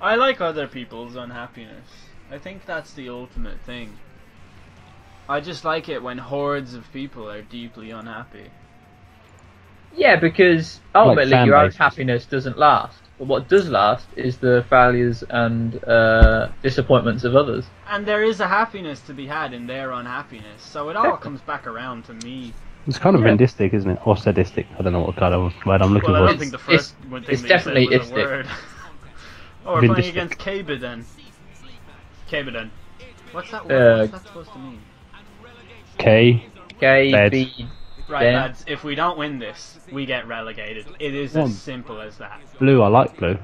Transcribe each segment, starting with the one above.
I like other people's unhappiness. I think that's the ultimate thing. I just like it when hordes of people are deeply unhappy. Yeah, because ultimately fan your own happiness doesn't last. But what does last is the failures and uh, disappointments of others. And there is a happiness to be had in their unhappiness, so it all comes back around to me. It's kind of Yeah. vendistic, isn't it? Or sadistic. I don't know what kind of word I'm looking Well, I for. don't think the It's- first one thing it's that definitely you said was a istic. word. oh, we're playing Vindistic. against Cabaden. Cabaden. What's that Uh, word? What's that supposed to mean? K. K Bad. B. Right, Yeah. lads, if we don't win this, we get relegated. It is One. as simple as that. Blue. I like blue.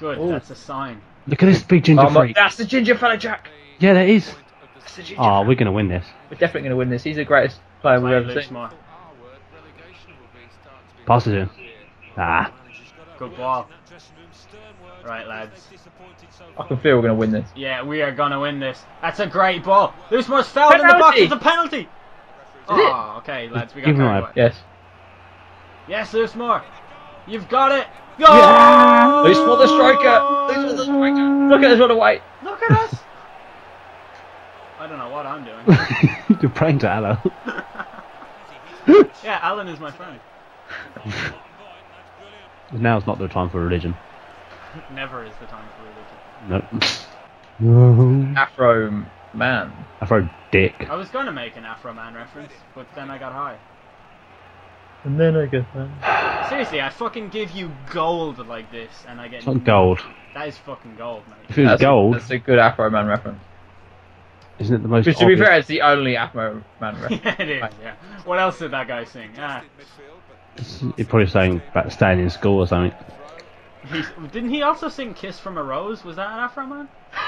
Good, Ooh. that's a sign. Look at this big ginger Oh, freak. that's the ginger fella, Jack. Yeah, that is. That's the ginger. Oh, we're gonna win this. We're definitely going to win this. He's the greatest player we've ever seen. Pass it in. Ah. Good ball. Right, lads. I can feel we're going to win this. Yeah, we are gonna win this. That's a great ball. Lewis Moore's fouled in the box. It's a penalty. Is Oh, okay, lads, we got Give him carried away. Yes. Yes, Lewis Moore. You've got it. Go! Yeah! Loose for the striker. Loose for the striker. Look at us run away. Look at us. I don't know what I'm doing. You're praying to Allah. Yeah, Alan is my friend. Now's not the time for religion. Never is the time for religion. Nope. No. Afro man. Afro dick. I was gonna make an Afroman reference, but then I got high. And then I get that. Seriously, I fucking give you gold like this, and I get It's not gold. That is fucking gold, mate. If it was That's, gold, that's a good Afroman reference. isn't it the most Which, to be fair, it's the only Afro man reference. yeah, it is. Yeah. What else did that guy sing? Ah, You're probably saying about staying in school or something. he, didn't he also sing "Kiss from a Rose"? Was that an Afroman?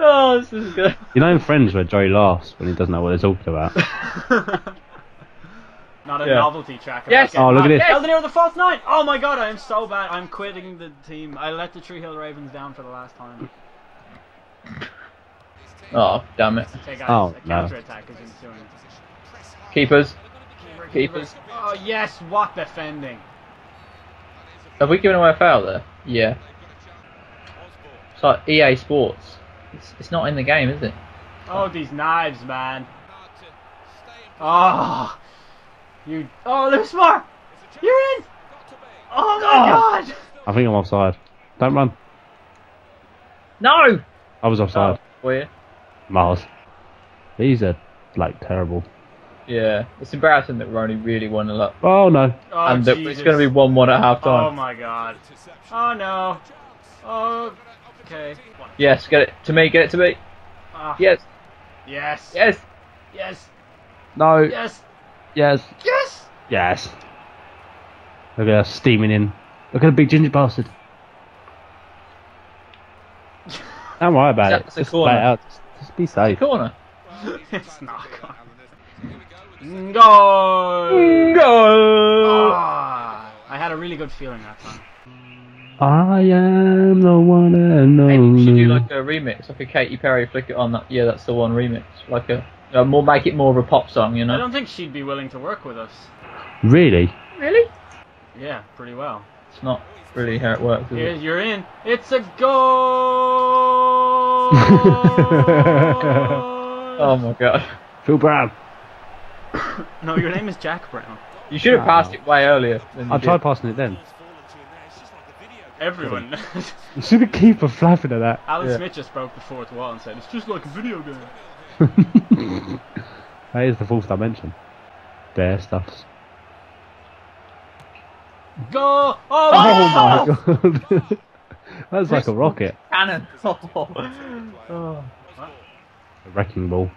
oh, this is good. You know in Friends where Joey laughs when he doesn't know what they're talking about? Not a Yeah. novelty track. Yes. Oh, look at this. hot. Eldon with the false nine. Oh my god, I am so bad. I'm quitting the team. I let the Tree Hill Ravens down for the last time. Oh, oh, damn it. Oh, a no. counter attack is ensuing. Keepers. Keepers. Oh yes, what defending? Have we given away a foul there? Yeah. It's like EA Sports. It's, it's not in the game, is it? Oh, these knives, man. Oh, you. Oh, Lewis Moore, you're in. Oh my oh. god. I think I'm offside. Don't run. No! I was offside. Oh, were you? Miles. These are like terrible. Yeah. It's embarrassing that we're only really 1 a lot. Oh no. Oh, and that it's going to be 1 1 at half time. Oh my god. Oh no. Oh. Okay. yes, get it to me, get it to me. Ah, Yes, Yes. yes. Yes. No. Yes. Yes. Yes. Yes. Look at us steaming in. Look at the big ginger bastard. Don't worry about That's it. Just corner. play it out. Just, just be safe. Corner. it's not gone. Go. Go! Ah, I had a really good feeling that time. I am the one and Maybe we should do like a remix, like a Katy Perry flick it on that. Yeah, that's the one remix. Like a, uh, more make it more of a pop song, you know. I don't think she'd be willing to work with us. Really? Really? Yeah, pretty well. It's not really how it works, is Here, it? you're in. It's a goal. Oh. oh my god. Phil Brown. No, your name is Jack Browne. You should have passed it way earlier. Than you I did. tried passing it then. Everyone. You see the keeper flapping at that. Alan Yeah. Smith just broke the fourth wall and said, "It's just like a video game." That is the fourth dimension. There stuffs. Go! Oh, Oh my my god. That's like a rocket. Cannon. oh. A wrecking ball.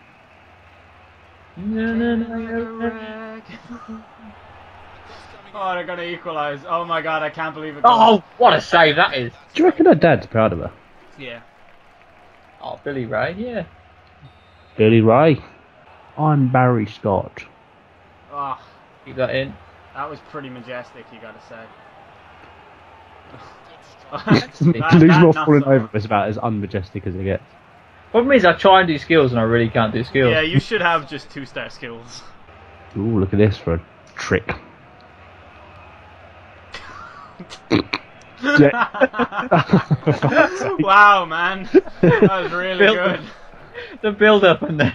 No, no, no, no, no. Oh, they're gonna equalise. Oh my god, I can't believe it. Oh, what a save that is. Do you reckon her dad's proud of her? Yeah. Oh, Billy Ray, yeah. Billy Ray. I'm Barry Scott. Oh, Keep that in. that was pretty majestic, you gotta say. Lose that- more falling so over is about as unmajestic as it gets. Problem is, I try and do skills and I really can't do skills. Yeah, you should have just two star skills. Ooh, look at this for a trick. wow, man. That was really Build- good. the build up and then.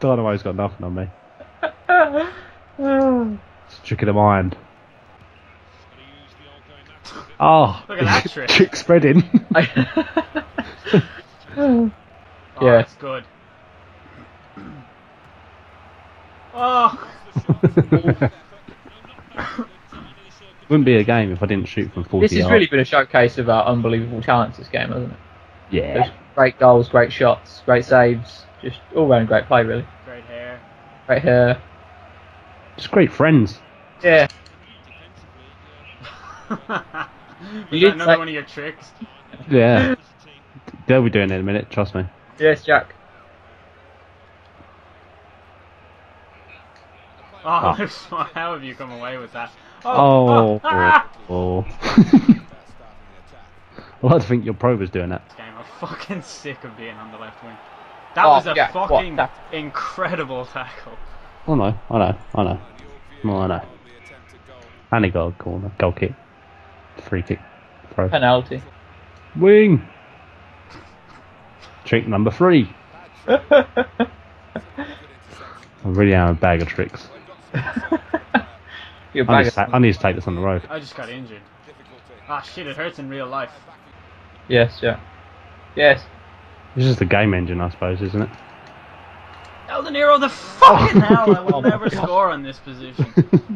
Dynamite's got nothing on me. It's a trick of the mind. Oh, Look at that trick. trick spreading. Oh, oh, Yeah. that's good. Oh, Wouldn't be a game if I didn't shoot from 40 this has yards. really been a showcase of our unbelievable talents. This game, hasn't it? yeah. There's great goals, great shots, great saves, just all round great play, really. great hair. Great hair. Just great friends. Yeah. Was You that did another say- one of your tricks? Yeah. They'll be doing it in a minute, trust me. Yes, Jack. Oh, Oh. How have you come away with that? Oh. ah! oh. I like to think your pro was doing that. This game, I'm fucking sick of being on the left wing. That Oh, was a yeah, what fucking tackle? incredible tackle. I know, I know, I know. Well, I know. And he got a corner, goal kick, free kick, throw. Penalty. Wing! Trick number three. I really am a bag of tricks. You're I bag need, to of- ta- I need to take this on the road. I just got injured. Ah shit, it hurts in real life. Yes, Jack. Yes. This is the game engine, I suppose, isn't it? El De Niro, the fucking hell! I will Oh never score on this position.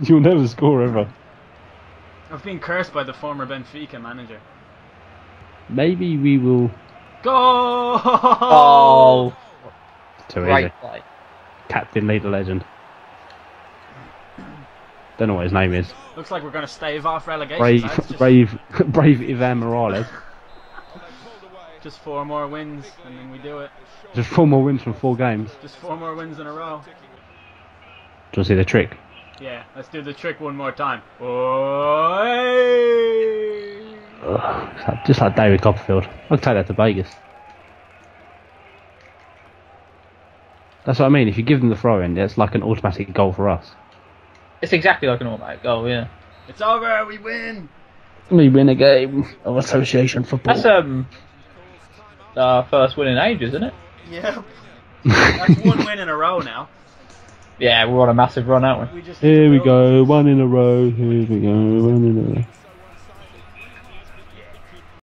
You'll never score ever. I've been cursed by the former Benfica manager. Maybe we will. Go! Oh, Too great easy. play. Captain Leader Legend. Don't know what his name is. Looks like we're gonna stave off relegation. Brave. Just, brave, brave Ivan Morales. just four more wins, and then we do it. Just four more wins from four games. Just four more wins in a row. Do you see the trick? Yeah, let's do the trick one more time. Oi! Ugh, it's just like David Copperfield. I'll take that to Vegas. That's what I mean. If you give them the throw in, it's like an automatic goal for us. It's exactly like an automatic goal, yeah. It's over, we win! We win a game of association football. That's um our first win in ages, isn't it? Yeah. That's one win in a row now. Yeah, we're on a massive run, aren't we? We Here we go, one in a row. Here we go, one in a row.